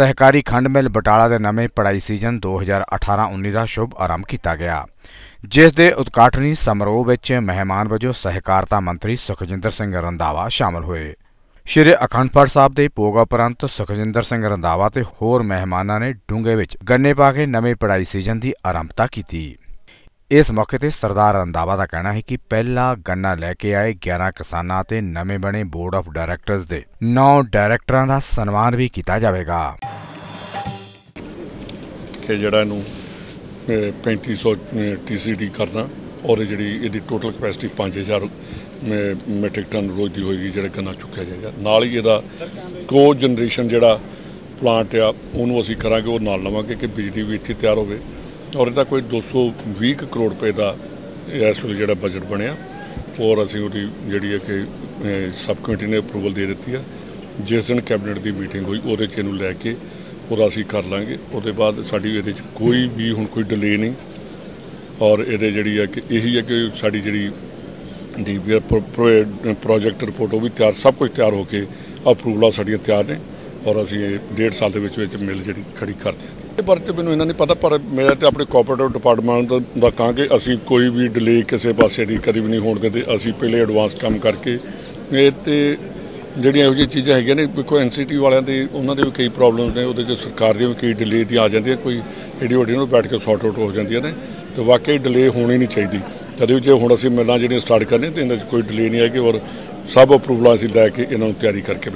ਸਹਿਕਾਰੀ ਖੰਡ ਮਿਲ ਬਟਾਲਾ ਦੇ ਨਵੇਂ ਪੜਾਈ ਸੀਜ਼ਨ 2018-19 ਦਾ ਸ਼ੁਭ ਆਰੰਭ ਕੀਤਾ ਗਿਆ। ਜਿਸ ਦੇ ਉਦਘਾਟਨੀ ਸਮਾਰੋਹ ਵਿੱਚ ਮਹਿਮਾਨ ਵਜੋਂ ਸਹਿਕਾਰਤਾ ਮੰਤਰੀ ਸੁਖਜਿੰਦਰ ਸਿੰਘ ਰੰਧਾਵਾ ਸ਼ਾਮਲ ਹੋਏ। ਸ਼੍ਰੀ ਅਖੰਡ ਪਾਠ ਸਾਹਿਬ ਦੇ ਭੋਗ ਉਪਰੰਤ ਸੁਖਜਿੰਦਰ ਸਿੰਘ ਰੰਧਾਵਾ ਤੇ ਹੋਰ ਮਹਿਮਾਨਾਂ ਨੇ ਡੂੰਘੇ ਵਿੱਚ ਗੰਨੇ ਪਾ ਕੇ ਨਵੇਂ ਪੜਾਈ ਸੀਜ਼ਨ ਦੀ ਆਰੰਭਤਾ ਕੀਤੀ। ਇਸ ਮੌਕੇ ਤੇ ਸਰਦਾਰ ਰੰਧਾਵਾ ਦਾ ਕਹਿਣਾ ਹੈ ਕਿ ਪਹਿਲਾ ਗੰਨਾ ਲੈ ਕੇ ਆਏ 11 ਕਿਸਾਨਾਂ ਤੇ ਨਵੇਂ ਬਣੇ ਬੋਰਡ ਆਫ ਡਾਇਰੈਕਟਰਸ ਦੇ 9 ਡਾਇਰੈਕਟਰਾਂ ਦਾ ਸਨਮਾਨ ਵੀ ਕੀਤਾ ਜਾਵੇਗਾ। ਕਿ ਜਿਹੜਾ ਇਹਨੂੰ ਅਹ, 3500 ਟੀਸੀਡੀ ਕਰਨਾ ਔਰ ਇਹ ਜਿਹੜੀ ਇਹਦੀ ਟੋਟਲ ਕਪੈਸਿਟੀ 5000 ਮੈਟ੍ਰਿਕ ਟਨ ਰੋਜ਼ ਦੀ ਹੋਏਗੀ ਜਿਹੜਾ ਗੰਨਾ ਚੁੱਕਿਆ ਜਾਏਗਾ। ਨਾਲ ਹੀ ਇਹਦਾ ਕੋ ਜਨਰੇਸ਼ਨ ਜਿਹੜਾ ਪਲਾਂਟ ਆ ਉਹਨੂੰ ਅਸੀਂ ਕਰਾਂਗੇ ਉਹ ਨਾਲ ਲਵਾਂਗੇ ਕਿ ਬਿਜਲੀ ਵੀ ਇੱਥੇ ਤਿਆਰ ਹੋਵੇ। ਔਰ ਇਹਦਾ ਕੋਈ 220 ਕੁ ਕਰੋੜ ਰੁਪਏ ਦਾ ਇਸ ਵੇਲੇ ਜਿਹੜਾ ਬਜਟ ਬਣਿਆ। ਔਰ ਅਸੀਂ ਉਹਦੀ ਜਿਹੜੀ ਹੈ ਕਿ ਸਬ ਕਮੇਟੀ ਨੇ ਅਪਰੂਵਲ ਦੇ ਦਿੱਤੀ ਆ। ਜਿਸ ਦਿਨ ਕੈਬਨਿਟ ਦੀ ਮੀਟਿੰਗ ਹੋਈ ਉਹਦੇ 'ਚ ਇਹਨੂੰ ਲੈ ਕੇ ਉਹਦਾ ਅਸੀਂ ਕਰ ਲਾਂਗੇ। ਉਹਦੇ ਬਾਅਦ ਸਾਡੀ ਇਹਦੇ 'ਚ ਕੋਈ ਵੀ ਹੁਣ ਕੋਈ ਡਿਲੇ ਨਹੀਂ। ਔਰ ਇਹਦੇ ਜਿਹੜੀ ਹੈ ਕਿ ਇਹੀ ਹੈ ਕਿ ਸਾਡੀ ਜਿਹੜੀ ਡੀਪੀਆਰ ਪ੍ਰੋਜੈਕਟ ਰਿਪੋਰਟ ਉਹ ਵੀ ਤਿਆਰ, ਸਭ ਕੁਝ ਤਿਆਰ ਹੋ ਕੇ ਅਪਰੂਵਲਾਂ ਸਾਡੀਆਂ ਤਿਆਰ ਨੇ। ਔਰ ਅਸੀਂ ਇਹ ਡੇਢ ਸਾਲ ਦੇ ਵਿੱਚ ਵਿੱਚ ਮਿਲ ਜਿਹੜੀ ਖੜੀ ਕਰ ਦਿਆਂਗੇ ਇਹ ਬਾਰੇ ਤੇ ਮੈਨੂੰ ਇਹਨਾਂ ਨਹੀਂ ਪਤਾ, ਪਰ ਮੇਰਾ ਤੇ ਆਪਣੇ ਕੋਆਪਰੇਟਿਵ ਡਿਪਾਰਟਮੈਂਟ ਦਾ- ਕਹਾਂਗੇ ਅਸੀਂ ਕੋਈ ਵੀ ਡਿਲੇ ਕਿਸੇ ਪਾਸੇ ਦੀ ਕਦੀ ਵੀ ਨਹੀਂ ਹੋਣ ਦਿੰਦੇ। ਅਸੀਂ ਪਹਿਲੇ ਐਡਵਾਂਸ ਕੰਮ ਕਰਕੇ, ਇਹ ਤੇ ਜਿਹੜੀਆਂ ਇਹੋ ਜਿਹੀਆਂ ਚੀਜ਼ਾਂ ਹੈਗੀਆਂ ਨੇ ਕੋਈ ਐਨਸੀਟੀ ਵਾਲਿਆਂ ਦੇ ਉਹਨਾਂ ਦੇ ਵੀ ਕਈ ਪ੍ਰੋਬਲਮਸ ਨੇ, ਉਹਦੇ 'ਚ ਸਰਕਾਰ ਦੀਆਂ ਵੀ ਕਈ ਡਿਲੇ ਦੀ ਆ ਜਾਂਦੀਆਂ ਕੋਈ ਏਡੀ ਵੱਡੀ ਨੂੰ ਬੈਠ ਕੇ ਸੌਟ ਆਊਟ ਹੋ ਜਾਂਦੀਆਂ ਨੇ, ਤੇ ਵਾਕਈ ਡਿਲੇ ਹੋਣੀ ਨਹੀਂ ਚਾਹੀਦੀ। ਕਦੇ ਵੀ ਜੇ ਹੁਣ ਅਸੀਂ ਮਿਲਾਂ ਜਿਹੜੀਆਂ ਸਟਾਰਟ ਕਰਨੇ ਤੇ ਇਹਨਾਂ 'ਚ ਕੋਈ ਡਿਲੇ ਨਹੀਂ ਆਏਗੀ ਔਰ ਸਭ ਅਪਰੂਵਲਾਂ ਅਸੀਂ ਲੈ ਕੇ ਇਹਨਾਂ ਨੂੰ ਤਿਆਰੀ ਕਰਕੇ